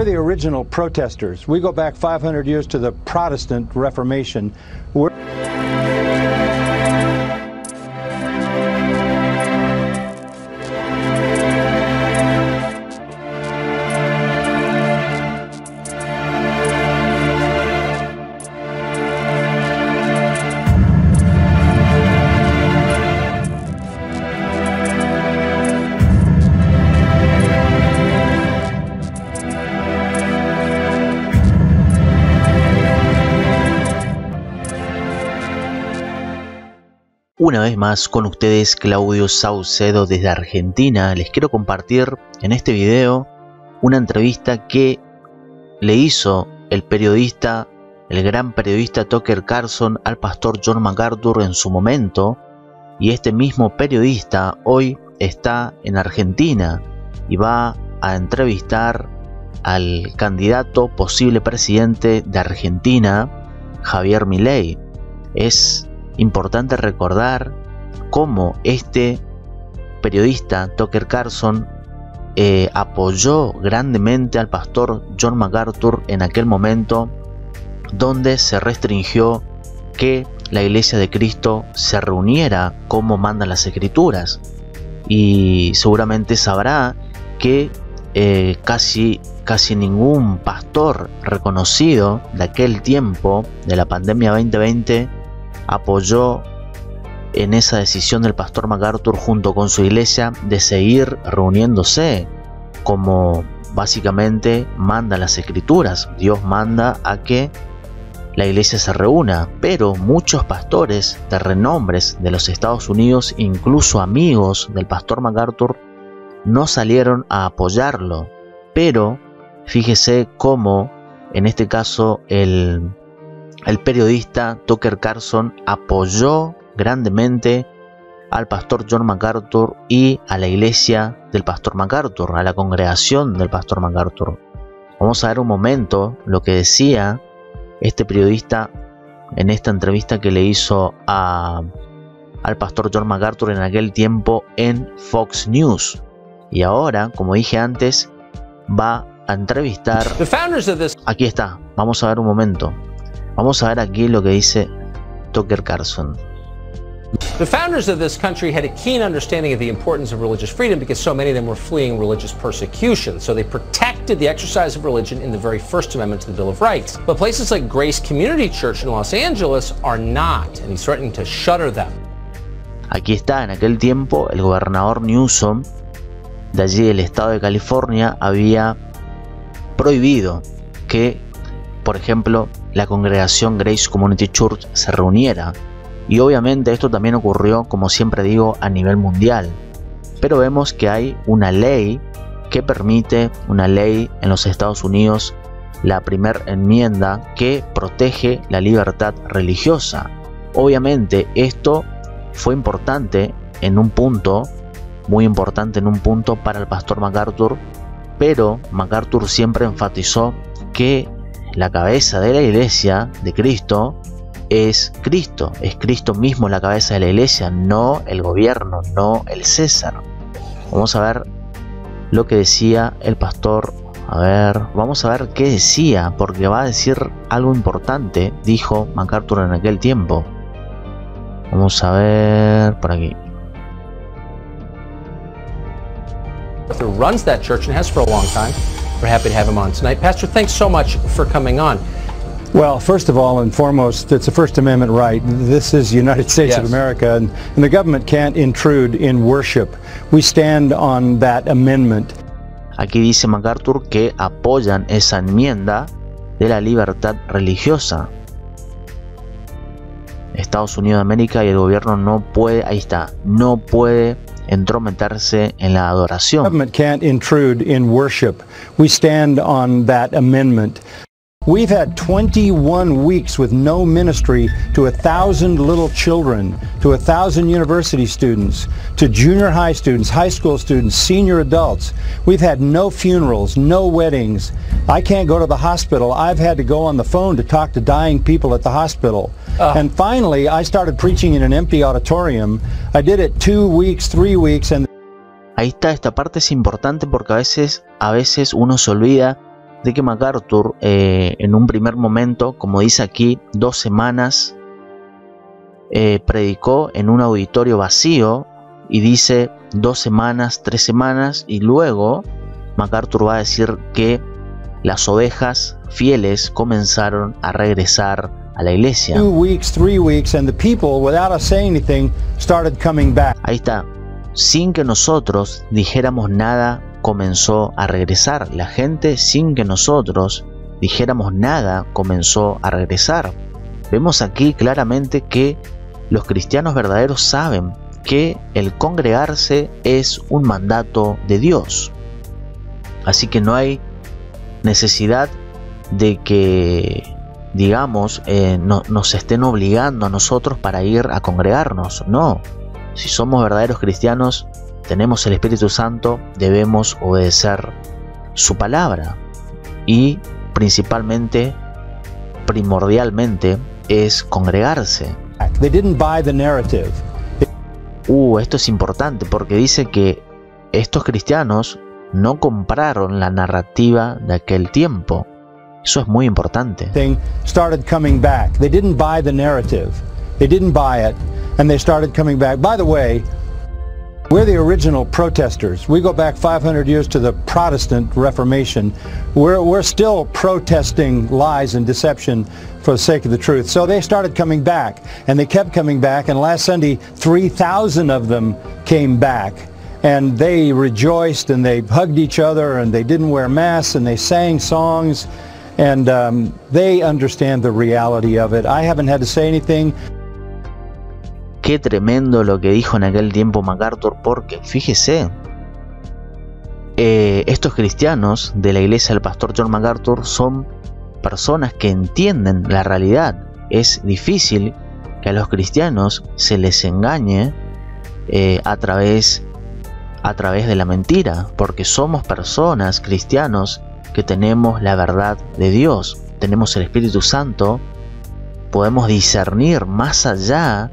We're the original protesters. We go back 500 years to the Protestant Reformation. We're Una vez más con ustedes Claudio Saucedo desde Argentina. Les quiero compartir en este video una entrevista que le hizo el periodista, el gran periodista Tucker Carlson al pastor John MacArthur en su momento. Y este mismo periodista hoy está en Argentina y va a entrevistar al candidato posible presidente de Argentina, Javier Milei. Es importante recordar cómo este periodista, Tucker Carlson, eh, apoyó grandemente al pastor John MacArthur en aquel momento donde se restringió que la iglesia de Cristo se reuniera como mandan las escrituras. Y seguramente sabrá que eh, casi, casi ningún pastor reconocido de aquel tiempo, de la pandemia 2020, apoyó en esa decisión del pastor MacArthur junto con su iglesia de seguir reuniéndose como básicamente manda las escrituras. Dios manda a que la iglesia se reúna, pero muchos pastores de renombres de los Estados Unidos, incluso amigos del pastor MacArthur, no salieron a apoyarlo. Pero fíjese cómo en este caso el el periodista Tucker Carlson apoyó grandemente al pastor John MacArthur y a la iglesia del pastor MacArthur, a la congregación del pastor MacArthur. Vamos a ver un momento lo que decía este periodista en esta entrevista que le hizo a, al pastor John MacArthur en aquel tiempo en Fox News. Y ahora, como dije antes, va a entrevistar... Aquí está, vamos a ver un momento. Vamos a ver aquí lo que dice Tucker Carlson. The founders of this country had a keen understanding of the importance of religious freedom because so many of them were fleeing religious persecution. So they protected the exercise of religion in the very First Amendment to the Bill of Rights. But places like Grace Community Church in Los Angeles are not, and he's threatening to shutter them. Aquí está, en aquel tiempo, el gobernador Newsom, de allí del estado de California, había prohibido que, por ejemplo, la congregación Grace Community Church se reuniera. Y obviamente esto también ocurrió, como siempre digo, a nivel mundial. Pero vemos que hay una ley que permite, una ley en los Estados Unidos, la primera enmienda que protege la libertad religiosa. Obviamente esto fue importante en un punto, muy importante en un punto para el pastor MacArthur, pero MacArthur siempre enfatizó que la cabeza de la iglesia de Cristo es Cristo, es Cristo mismo la cabeza de la iglesia, no el gobierno, no el César. Vamos a ver lo que decía el pastor. A ver, vamos a ver qué decía, porque va a decir algo importante, dijo MacArthur en aquel tiempo. Vamos a ver por aquí. We're happy to have him on tonight. Pastor, thanks so much for coming on. Well, first of all and foremost, it's a First Amendment right. This is the United States Yes. of America, and, and the government can't intrude in worship. We stand on that amendment. Aquí dice MacArthur que apoyan esa enmienda de la libertad religiosa. Estados Unidos de América y el gobierno no puede, ahí está, no puede entrometerse en la adoración. Government can't intrude in worship. We stand on that amendment. We've had 21 weeks with no ministry to a thousand little children, to a thousand university students, to junior high students, high school students, senior adults. We've had no funerals, no weddings. I can't go to the hospital. I've had to go on the phone to talk to dying people at the hospital. Ah. And finally, I started preaching in an empty auditorium. I did it two weeks, three weeks, and Ahí está, esta parte es importante porque a veces, a veces uno se olvida de que MacArthur eh, en un primer momento, como dice aquí, dos semanas eh, predicó en un auditorio vacío y dice dos semanas, tres semanas y luego MacArthur va a decir que las ovejas fieles comenzaron a regresar a la iglesia. Ahí está. Sin que nosotros dijéramos nada, comenzó a regresar. La gente, sin que nosotros dijéramos nada, comenzó a regresar. Vemos aquí claramente que los cristianos verdaderos saben que el congregarse es un mandato de Dios. Así que no hay necesidad de que, digamos, eh, nos estén obligando a nosotros para ir a congregarnos. No, si somos verdaderos cristianos, tenemos el Espíritu Santo, debemos obedecer su palabra. Y principalmente, primordialmente, es congregarse. Uh, esto es importante porque dice que estos cristianos no compraron la narrativa de aquel tiempo. Eso es muy importante. started coming back. They didn't buy the narrative. They didn't buy it and they started coming back. By the way, we're the original protesters. We go back 500 years to the Protestant Reformation. We're, we're still protesting lies and deception for the sake of the truth. So they started coming back, and they kept coming back, and last Sunday, 3,000 of them came back. And they rejoiced, and they hugged each other, and they didn't wear masks, and they sang songs, and um, they understand the reality of it. I haven't had to say anything. Qué tremendo lo que dijo en aquel tiempo MacArthur, porque fíjese, eh, estos cristianos de la iglesia del pastor John MacArthur son personas que entienden la realidad. Es difícil que a los cristianos se les engañe eh, a, través, a través de la mentira, porque somos personas cristianos que tenemos la verdad de Dios, tenemos el Espíritu Santo, podemos discernir más allá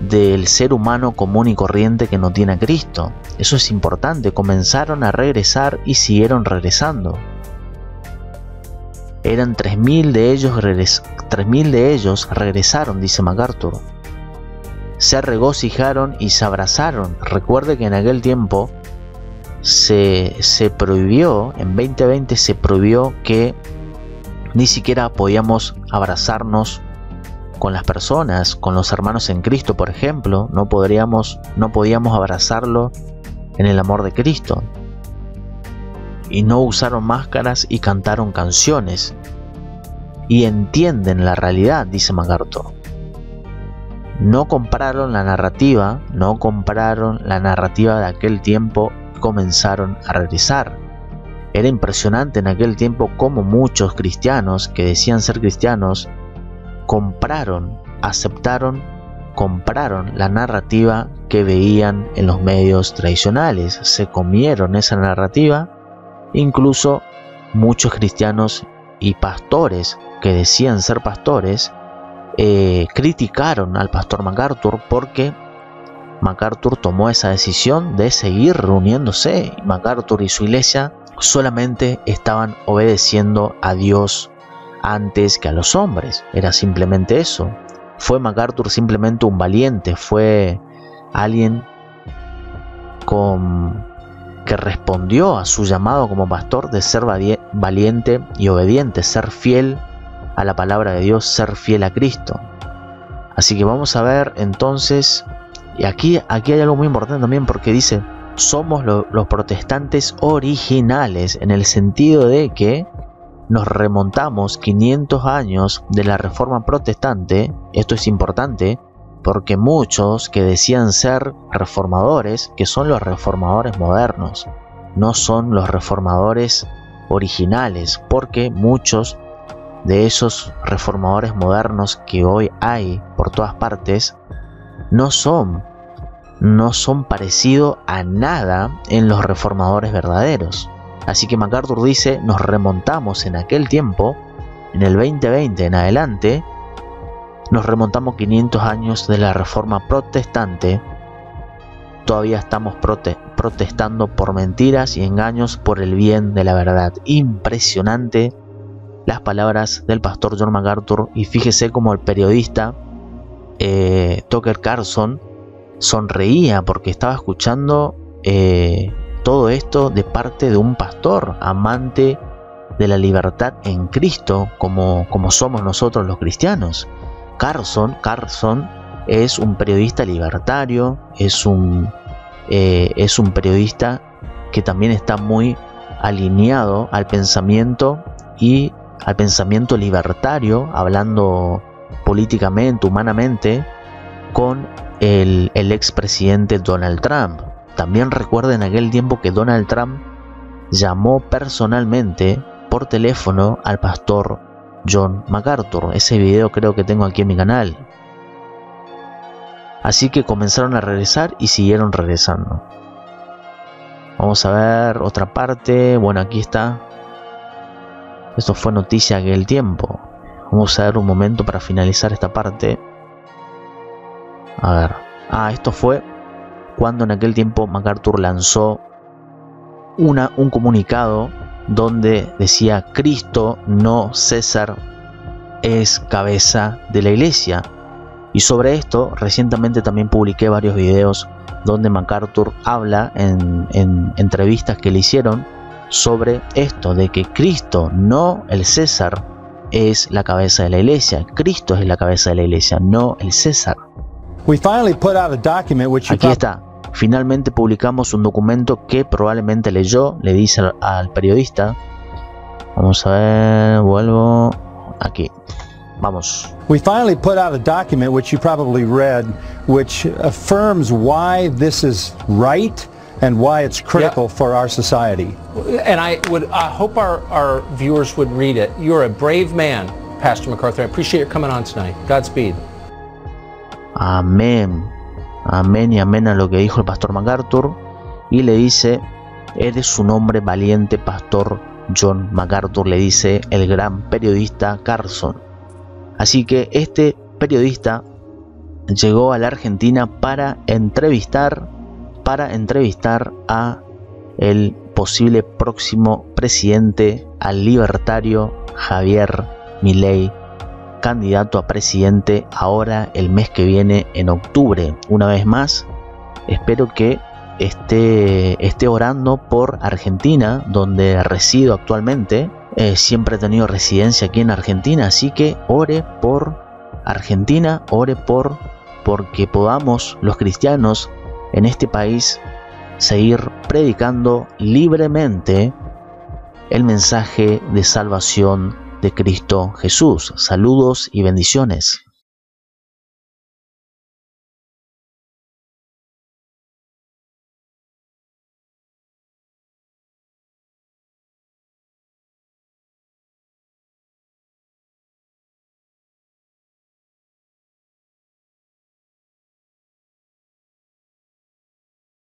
del ser humano común y corriente que no tiene a Cristo. Eso es importante, comenzaron a regresar y siguieron regresando. Eran 3.000 de ellos, 3.000 de ellos regresaron, dice MacArthur. Se regocijaron y se abrazaron. Recuerde que en aquel tiempo se, se prohibió, en 2020 se prohibió que ni siquiera podíamos abrazarnos con las personas, con los hermanos en Cristo, por ejemplo, no podríamos, no podíamos abrazarlo en el amor de Cristo. Y no usaron máscaras y cantaron canciones. Y entienden la realidad, dice MacArthur. No compraron la narrativa, no compraron la narrativa de aquel tiempo y comenzaron a regresar. Era impresionante en aquel tiempo como muchos cristianos que decían ser cristianos compraron, aceptaron, compraron la narrativa que veían en los medios tradicionales, se comieron esa narrativa, incluso muchos cristianos y pastores que decían ser pastores, eh, criticaron al pastor MacArthur porque MacArthur tomó esa decisión de seguir reuniéndose. MacArthur y su iglesia solamente estaban obedeciendo a Dios antes que a los hombres. Era simplemente eso. Fue MacArthur simplemente un valiente, fue alguien con, que respondió a su llamado como pastor de ser valiente y obediente, ser fiel a la palabra de Dios, ser fiel a Cristo. Así que vamos a ver entonces, y aquí, aquí hay algo muy importante también porque dice, somos los protestantes originales en el sentido de que nos remontamos 500 años de la Reforma Protestante, esto es importante, porque muchos que decían ser reformadores, que son los reformadores modernos, no son los reformadores originales, porque muchos de esos reformadores modernos que hoy hay por todas partes no son no son parecidos a nada en los reformadores verdaderos. Así que MacArthur dice, nos remontamos en aquel tiempo, en el 2020 en adelante, nos remontamos 500 años de la reforma protestante, todavía estamos protestando por mentiras y engaños por el bien de la verdad. Impresionante las palabras del pastor John MacArthur y fíjese como el periodista eh, Tucker Carlson sonreía porque estaba escuchando eh, todo esto de parte de un pastor amante de la libertad en Cristo como, como somos nosotros los cristianos. Carson, Carson es un periodista libertario, es un, eh, es un periodista que también está muy alineado al pensamiento y al pensamiento libertario, hablando políticamente, humanamente, con el, el expresidente Donald Trump. También recuerden aquel tiempo que Donald Trump llamó personalmente por teléfono al pastor John MacArthur. Ese video creo que tengo aquí en mi canal. Así que comenzaron a regresar y siguieron regresando. Vamos a ver otra parte. Bueno, aquí está. Esto fue noticia aquel tiempo. Vamos a ver un momento para finalizar esta parte. A ver. Ah, esto fue cuando en aquel tiempo MacArthur lanzó una, un comunicado donde decía Cristo, no César, es cabeza de la iglesia. Y sobre esto recientemente también publiqué varios videos donde MacArthur habla en, en entrevistas que le hicieron sobre esto de que Cristo, no el César, es la cabeza de la iglesia. Cristo es la cabeza de la iglesia, no el César. Aquí está. Finalmente publicamos un documento que probablemente leyó, le dice al, periodista. Vamos a ver, vuelvo aquí. Vamos. We finally put out a document which you probably read, which affirms why this is right and why it's critical for our society. And I would I hope our, our viewers would read it. You're a brave man, Pastor MacArthur. I appreciate your coming on tonight. Godspeed. Amén. Amén y amén a lo que dijo el pastor MacArthur. Y le dice, eres un hombre valiente, pastor John MacArthur, le dice el gran periodista Carson. Así que este periodista llegó a la Argentina para entrevistar, para entrevistar a el posible próximo presidente, al libertario Javier Milei candidato a presidente ahora el mes que viene en octubre. Una vez más, espero que esté, esté orando por Argentina, donde resido actualmente. Eh, siempre he tenido residencia aquí en Argentina, así que ore por Argentina, ore por porque podamos los cristianos en este país seguir predicando libremente el mensaje de salvación de Cristo Jesús. Saludos y bendiciones.